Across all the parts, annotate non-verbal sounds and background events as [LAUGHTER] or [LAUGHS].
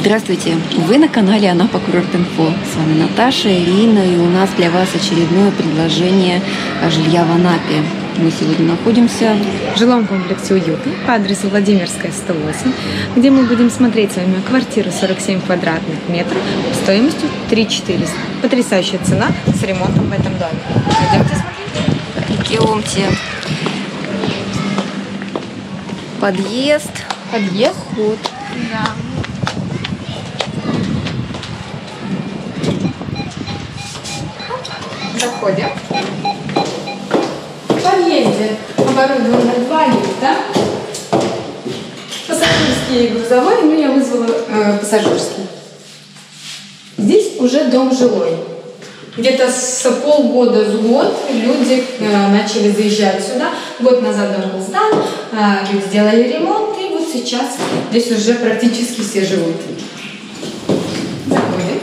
Здравствуйте! Вы на канале Анапа Курорт Инфо. С вами Наташа, Ирина, и у нас для вас очередное предложение жилья в Анапе. Мы сегодня находимся в жилом комплексе «Уютный» по адресу Владимирская, 108, где мы будем смотреть с вами квартиру 47 квадратных метров стоимостью 3 400. Потрясающая цена с ремонтом в этом доме. Пойдемте смотреть. Идемте. Подъезд. Подъезд? Ход. Да. Заходим. В подъезде оборудовано два лифта. Пассажирский и грузовой, но я вызвала э, пассажирский. Здесь уже дом жилой. Где-то с полгода с год люди э, начали заезжать сюда. Год назад дом был сдан, э, люди делали ремонт, и вот сейчас здесь уже практически все живут. Заходим.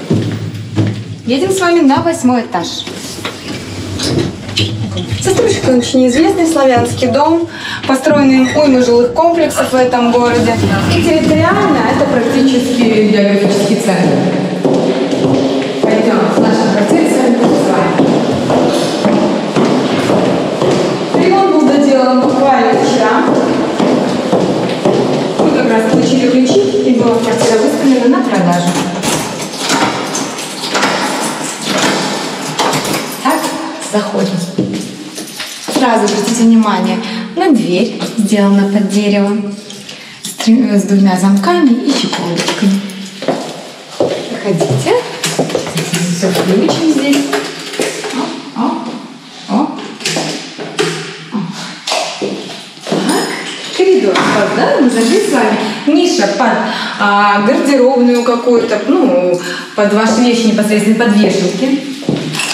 Едем с вами на восьмой этаж. Сострушка очень неизвестный славянский дом, построенный уймой жилых комплексов в этом городе. И территориально это практически географический центр. Пойдем с нашей квартиры с вами. Ремонт был доделан буквально вчера. Мы как раз получили ключи, и была квартира выставлена на продажу. Так, заходим. Сразу обратите внимание на дверь, сделана под дерево, с, двумя замками и щеколдочками. Проходите. Все включим здесь. О, о, о. Так, коридор. Вот, да, мы зашли с вами. Ниша под а, гардеробную какую-то, ну, под ваши вещи непосредственно под вешалки.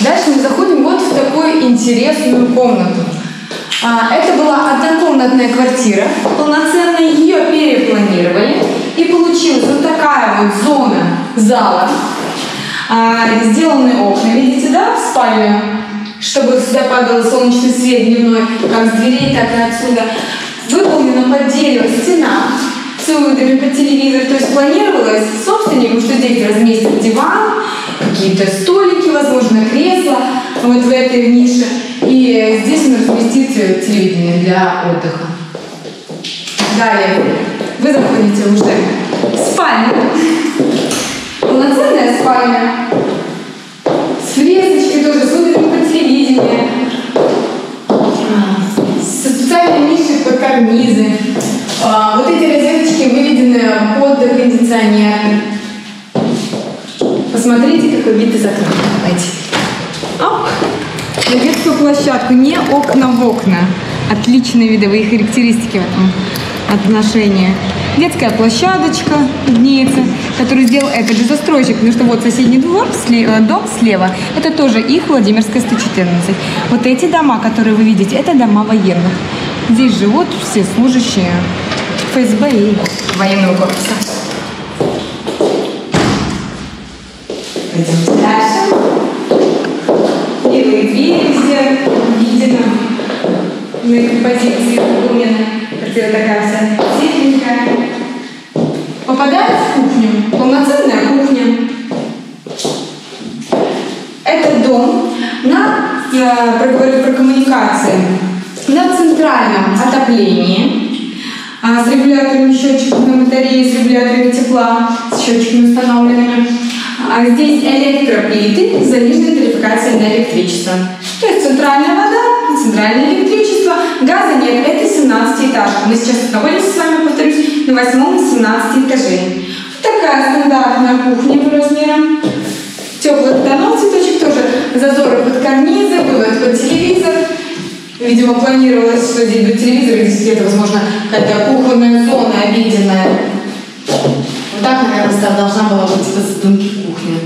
Дальше мы заходим вот в такую интересную комнату. А, это была однокомнатная квартира, полноценная, ее перепланировали, и получилась вот такая вот зона зала. А, сделаны окна, видите, да, в спальню, чтобы сюда падал солнечный свет дневной, как с дверей, так и отсюда. Выполнена под дерево стена с выводами под телевизор, то есть планировалось собственником, что здесь разместить диван, какие-то столики, возможно, кресла вот в этой нише. И разместит телевидение для отдыха. Далее вы заходите уже в спальню. Полноценная спальня. С фрезочкой тоже, с выводами под телевидение. Со специальной нишей под карнизы. А, Вот эти розеточки выведены под кондиционер. Посмотрите, какой вид из окна. На детскую площадку, не окна в окна. Отличные видовые характеристики в этом отношении. Детская площадочка виднеется, которую сделал этот же застройщик, потому что вот соседний двор, слева, дом слева, это тоже их Владимирская 114. Вот эти дома, которые вы видите, это дома военных. Здесь живут все служащие ФСБ и военного корпуса. Пойдемте дальше. Дом на, я проговорю про коммуникации, на центральном отоплении а, с регуляторами счетчиков на батарее, с регуляторами тепла, с счетчиками установленными. А здесь электроплиты с заниженной тарификацией на электричество. То есть центральная вода, центральное электричество, газа нет, это 17 этаж. Мы сейчас находимся с вами, повторюсь, на восьмом из 17 этажей. Такая стандартная кухня по зазоры под карнизы, вывод под телевизор. Видимо, планировалось, что здесь будет телевизор, и здесь где-то, возможно, какая-то кухонная зона обеденная. Вот так, наверное, должна была быть по задумке кухня.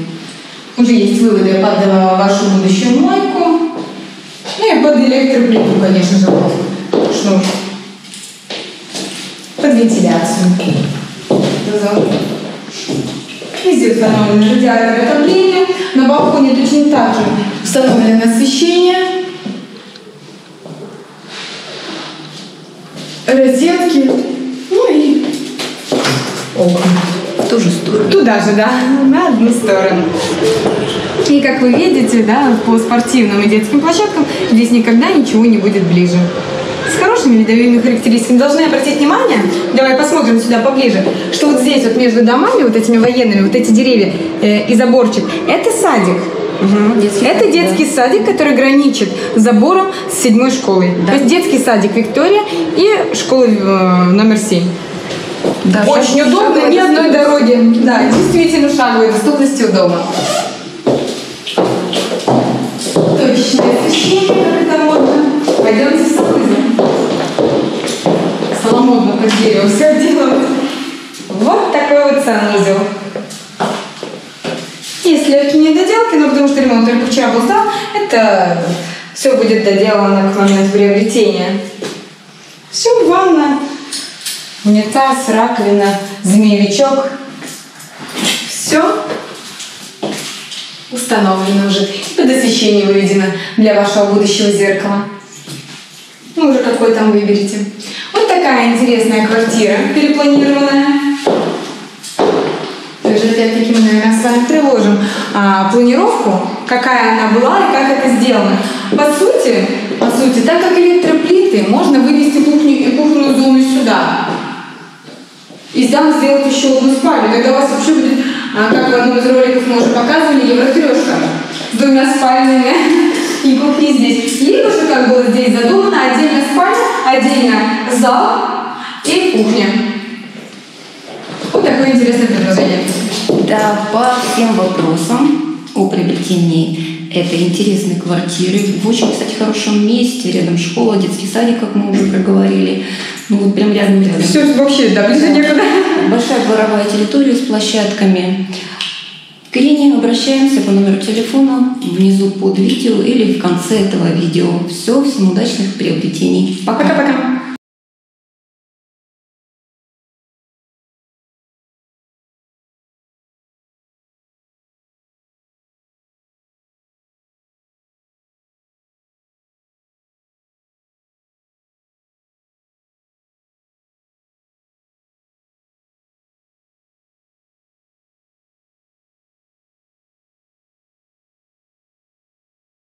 Уже есть выводы под вашу будущую мойку. Ну и под электроплиту, конечно же, шнур. Под вентиляцию. Везде установлены радиаторы отопления. На балконе точно так же установлено освещение. Розетки. Ну и окна. ту же сторону. Туда же, да, на одну сторону. И как вы видите, да, по спортивным и детским площадкам здесь никогда ничего не будет ближе. С хорошими видовыми характеристиками. Должны обратить внимание, давай посмотрим сюда поближе, что вот здесь вот между домами, вот этими военными, вот эти деревья э, и заборчик, это садик. Угу, детский Это садик, детский садик, который граничит забором с седьмой школой. Да. То есть детский садик Виктория и школа э, номер семь. Да. Да, Очень удобно, ни одной дороги. Да, действительно шаговой доступности у дома. Точное освещение, как это модно. Пойдемте в санузел. Соломодно под дерево [LAUGHS] все делают. Вот такой вот санузел. Есть легкие недоделки, но потому что ремонт только вчера был сдан, это все будет доделано к моменту приобретения. Все, ванна, унитаз, раковина, змеевичок. Все установлено уже. И под освещение выведено для вашего будущего зеркала. Ну, уже какой там выберете. Такая интересная квартира, перепланированная. Также опять-таки мы, наверное, с вами приложим а, планировку, какая она была и как это сделано. По сути, по сути, так как электроплиты, можно вывести кухню и кухонную зону сюда. И там сделать еще одну спальню. Тогда у вас вообще будет, а, как в одном из роликов мы уже показывали, евротрешка с двумя спальнями [LAUGHS] и кухней здесь. Либо же, как было здесь задумано, отдельно спальня, зал и кухня. Вот такое интересное предложение. Да, по всем вопросам о приобретении этой интересной квартиры в очень, кстати, хорошем месте, рядом школа, детский садик, как мы уже проговорили. Ну вот прям рядом рядом. Все вообще, да, ближе некуда. Большая дворовая территория с площадками. К Ирине обращаемся по номеру телефона внизу под видео или в конце этого видео. Все, всем удачных приобретений. Пока. Пока-пока.